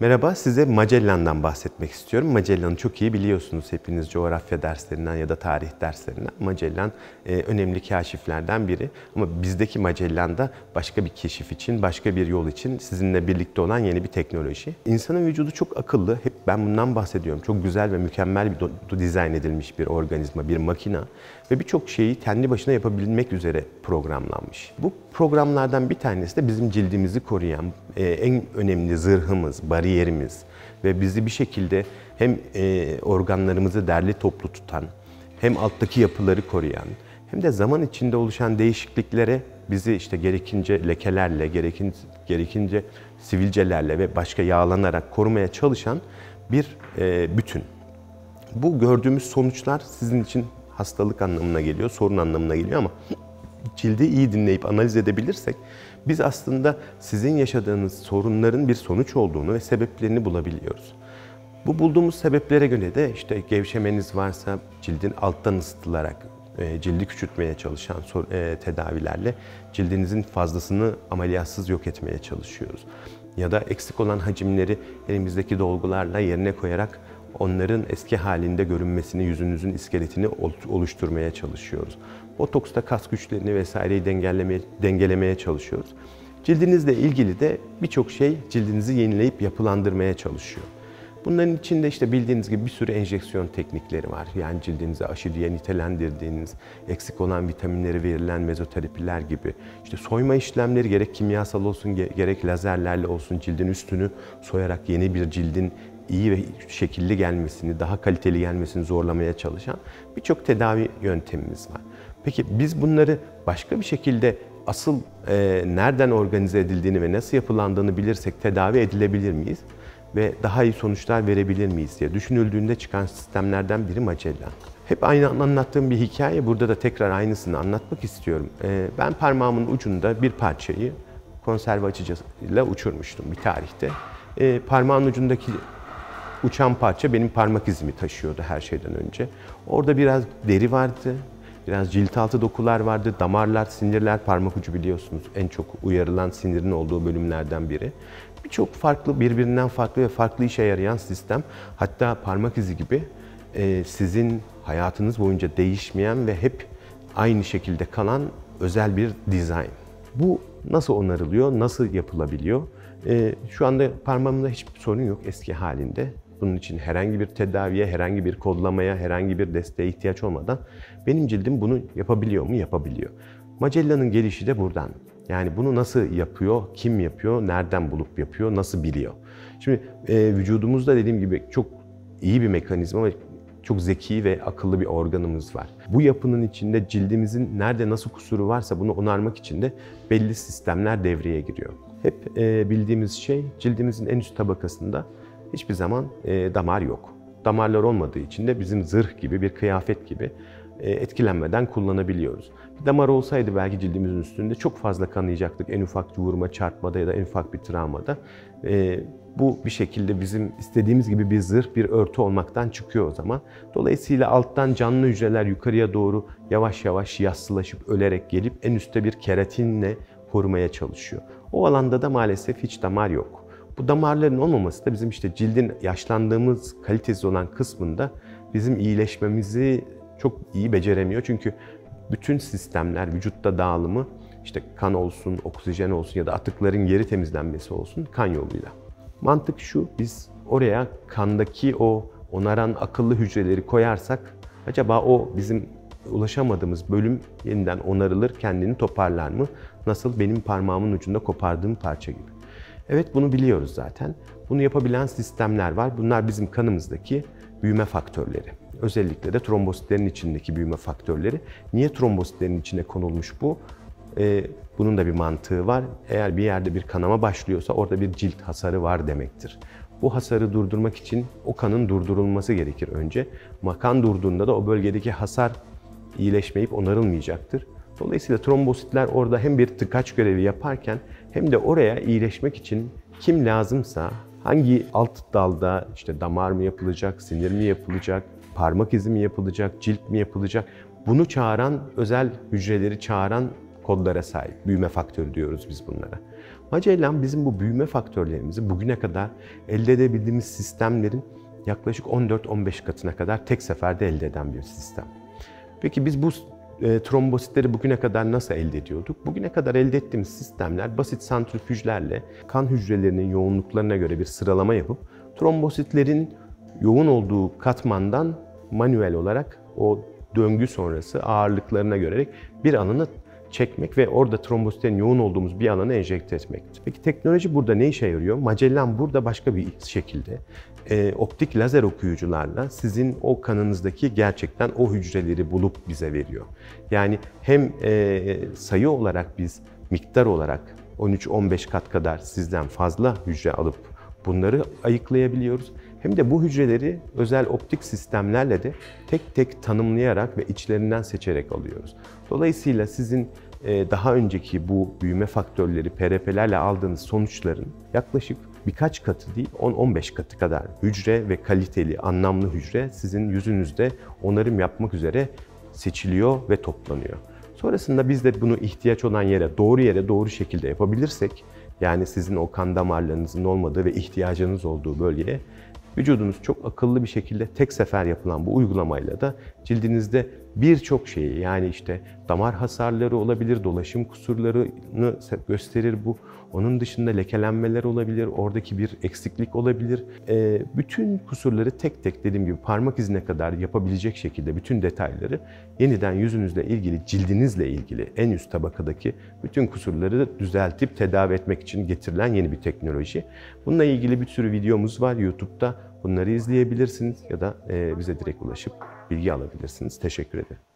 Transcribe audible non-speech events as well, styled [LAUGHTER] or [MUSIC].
Merhaba, size Magellan'dan bahsetmek istiyorum. Magellan'ı çok iyi biliyorsunuz hepiniz coğrafya derslerinden ya da tarih derslerinden. Magellan e, önemli kaşiflerden biri. Ama bizdeki Magellan da başka bir keşif için, başka bir yol için sizinle birlikte olan yeni bir teknoloji. İnsanın vücudu çok akıllı, hep ben bundan bahsediyorum. Çok güzel ve mükemmel bir dizayn edilmiş bir organizma, bir makina ve birçok şeyi kendi başına yapabilmek üzere programlanmış. Bu programlardan bir tanesi de bizim cildimizi koruyan e, en önemli zırhımız, bariyerimiz ve bizi bir şekilde hem e, organlarımızı derli toplu tutan, hem alttaki yapıları koruyan, hem de zaman içinde oluşan değişikliklere bizi işte gerekince lekelerle, gerekin, gerekince sivilcelerle ve başka yağlanarak korumaya çalışan bir e, bütün. Bu gördüğümüz sonuçlar sizin için hastalık anlamına geliyor, sorun anlamına geliyor ama [CLEARS THROAT] cildi iyi dinleyip analiz edebilirsek biz aslında sizin yaşadığınız sorunların bir sonuç olduğunu ve sebeplerini bulabiliyoruz. Bu bulduğumuz sebeplere göre de işte gevşemeniz varsa cildin alttan ısıtılarak e, cildi küçültmeye çalışan e, tedavilerle cildinizin fazlasını ameliyatsız yok etmeye çalışıyoruz. Ya da eksik olan hacimleri elimizdeki dolgularla yerine koyarak onların eski halinde görünmesini, yüzünüzün iskeletini oluşturmaya çalışıyoruz. Botoksta kas güçlerini vesaireyi dengelemeye, dengelemeye çalışıyoruz. Cildinizle ilgili de birçok şey cildinizi yenileyip yapılandırmaya çalışıyor. Bunların içinde işte bildiğiniz gibi bir sürü enjeksiyon teknikleri var. Yani cildinize aşı diye nitelendirdiğiniz, eksik olan vitaminleri verilen mezoterapiler gibi. İşte soyma işlemleri gerek kimyasal olsun gerek lazerlerle olsun cildin üstünü soyarak yeni bir cildin iyi ve şekilli gelmesini, daha kaliteli gelmesini zorlamaya çalışan birçok tedavi yöntemimiz var. Peki biz bunları başka bir şekilde asıl e, nereden organize edildiğini ve nasıl yapılandığını bilirsek tedavi edilebilir miyiz? Ve daha iyi sonuçlar verebilir miyiz diye düşünüldüğünde çıkan sistemlerden biri Magellan. Hep aynı anlattığım bir hikaye, burada da tekrar aynısını anlatmak istiyorum. E, ben parmağımın ucunda bir parçayı konserve açıcıyla uçurmuştum bir tarihte. E, parmağın ucundaki uçan parça benim parmak izimi taşıyordu her şeyden önce. Orada biraz deri vardı, biraz cilt altı dokular vardı, damarlar, sinirler, parmak ucu biliyorsunuz en çok uyarılan sinirin olduğu bölümlerden biri. Birçok farklı, birbirinden farklı ve farklı işe yarayan sistem, hatta parmak izi gibi e, sizin hayatınız boyunca değişmeyen ve hep aynı şekilde kalan özel bir dizayn. Bu nasıl onarılıyor, nasıl yapılabiliyor? E, şu anda parmağımda hiçbir sorun yok eski halinde. Bunun için herhangi bir tedaviye, herhangi bir kodlamaya, herhangi bir desteğe ihtiyaç olmadan benim cildim bunu yapabiliyor mu? Yapabiliyor. Magellan'ın gelişi de buradan. Yani bunu nasıl yapıyor, kim yapıyor, nereden bulup yapıyor, nasıl biliyor? Şimdi e, vücudumuzda dediğim gibi çok iyi bir mekanizma ve çok zeki ve akıllı bir organımız var. Bu yapının içinde cildimizin nerede nasıl kusuru varsa bunu onarmak için de belli sistemler devreye giriyor. Hep e, bildiğimiz şey cildimizin en üst tabakasında hiçbir zaman e, damar yok. Damarlar olmadığı için de bizim zırh gibi, bir kıyafet gibi e, etkilenmeden kullanabiliyoruz. Bir damar olsaydı belki cildimizin üstünde çok fazla kanayacaktık en ufak vurma, çarpmada ya da en ufak bir travmada. E, bu bir şekilde bizim istediğimiz gibi bir zırh, bir örtü olmaktan çıkıyor o zaman. Dolayısıyla alttan canlı hücreler yukarıya doğru yavaş yavaş yassılaşıp ölerek gelip en üstte bir keratinle korumaya çalışıyor. O alanda da maalesef hiç damar yok. Bu damarların olmaması da bizim işte cildin yaşlandığımız kalitesiz olan kısmında bizim iyileşmemizi çok iyi beceremiyor. Çünkü bütün sistemler, vücutta dağılımı işte kan olsun, oksijen olsun ya da atıkların geri temizlenmesi olsun kan yoluyla. Mantık şu, biz oraya kandaki o onaran akıllı hücreleri koyarsak acaba o bizim ulaşamadığımız bölüm yeniden onarılır, kendini toparlar mı? Nasıl benim parmağımın ucunda kopardığım parça gibi. Evet bunu biliyoruz zaten. Bunu yapabilen sistemler var. Bunlar bizim kanımızdaki büyüme faktörleri. Özellikle de trombositlerin içindeki büyüme faktörleri. Niye trombositlerin içine konulmuş bu? Ee, bunun da bir mantığı var. Eğer bir yerde bir kanama başlıyorsa orada bir cilt hasarı var demektir. Bu hasarı durdurmak için o kanın durdurulması gerekir önce. Ama kan durduğunda da o bölgedeki hasar iyileşmeyip onarılmayacaktır. Dolayısıyla trombositler orada hem bir tıkaç görevi yaparken hem de oraya iyileşmek için kim lazımsa hangi alt dalda işte damar mı yapılacak, sinir mi yapılacak, parmak izi mi yapılacak, cilt mi yapılacak bunu çağıran özel hücreleri çağıran kodlara sahip. Büyüme faktörü diyoruz biz bunlara. Magellan bizim bu büyüme faktörlerimizi bugüne kadar elde edebildiğimiz sistemlerin yaklaşık 14-15 katına kadar tek seferde elde eden bir sistem. Peki biz bu e, trombositleri bugüne kadar nasıl elde ediyorduk? Bugüne kadar elde ettiğimiz sistemler basit santrifüjlerle kan hücrelerinin yoğunluklarına göre bir sıralama yapıp trombositlerin yoğun olduğu katmandan manuel olarak o döngü sonrası ağırlıklarına göre bir alanı çekmek ve orada trombositlerin yoğun olduğumuz bir alana enjekte etmek. Peki teknoloji burada ne işe yarıyor? Magellan burada başka bir şekilde e, optik lazer okuyucularla sizin o kanınızdaki gerçekten o hücreleri bulup bize veriyor. Yani hem e, sayı olarak biz miktar olarak 13-15 kat kadar sizden fazla hücre alıp bunları ayıklayabiliyoruz. Hem de bu hücreleri özel optik sistemlerle de tek tek tanımlayarak ve içlerinden seçerek alıyoruz. Dolayısıyla sizin e, daha önceki bu büyüme faktörleri, PRP'lerle aldığınız sonuçların yaklaşık birkaç katı değil 10-15 katı kadar hücre ve kaliteli, anlamlı hücre sizin yüzünüzde onarım yapmak üzere seçiliyor ve toplanıyor. Sonrasında biz de bunu ihtiyaç olan yere, doğru yere doğru şekilde yapabilirsek, yani sizin o kan damarlarınızın olmadığı ve ihtiyacınız olduğu bölgeye vücudunuz çok akıllı bir şekilde tek sefer yapılan bu uygulamayla da cildinizde birçok şeyi yani işte damar hasarları olabilir, dolaşım kusurlarını gösterir bu. Onun dışında lekelenmeler olabilir, oradaki bir eksiklik olabilir. E, bütün kusurları tek tek dediğim gibi parmak izine kadar yapabilecek şekilde bütün detayları yeniden yüzünüzle ilgili, cildinizle ilgili en üst tabakadaki bütün kusurları düzeltip tedavi etmek için getirilen yeni bir teknoloji. Bununla ilgili bir sürü videomuz var YouTube'da. Bunları izleyebilirsiniz ya da bize direkt ulaşıp bilgi alabilirsiniz. Teşekkür ederim.